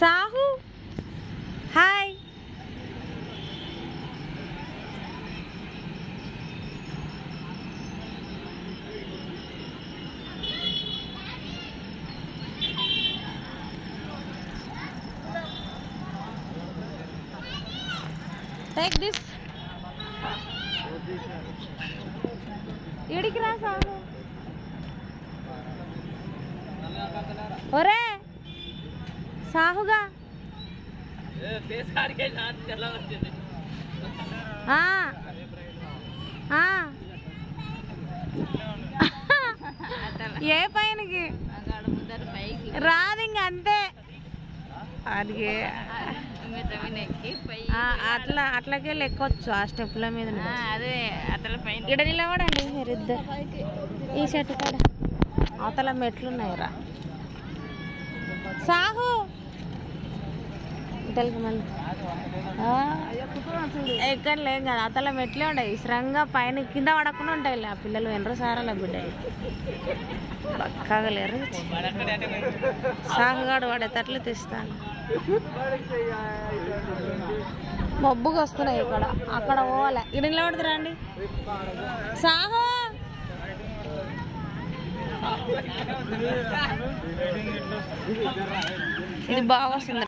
Sahu hi Take this. ये दिख रहा सामने. సాహుగా? ఆ. ఆ. ఏ పైనకి? రాదు ఇంక అంతే అది అట్లా అట్లాగే లెక్కొచ్చు ఆ స్టెప్ల మీద. అదే అతల పైన. ఇక్కడ నిలబడండి మీరిద్దరు ఈ చెట్టు కాడ. అవతల మెట్లున్నాయి రా సాహు హాస్పిటల్కి మళ్ళీ. ఎక్కడ లేం కదా అతల మెట్లే ఉంటాయి ఇసరంగా పైన కింద పడకుండా ఉంటాయి ఆ పిల్లలు ఎన్నరో సారాల బిడ్డ పక్కాగా లేరు సాహుగాడు వాడేటట్లు తీస్తాను. మబ్బుగా వస్తున్నాయి ఇక్కడ. అక్కడ పోవాలి. ఇక్కడ నిలబడుతురా అండి. సాహో! ఇది బాగా వస్తుంది.